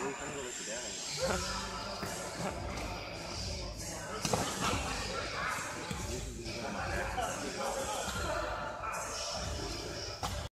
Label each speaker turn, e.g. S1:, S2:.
S1: ハハハハ!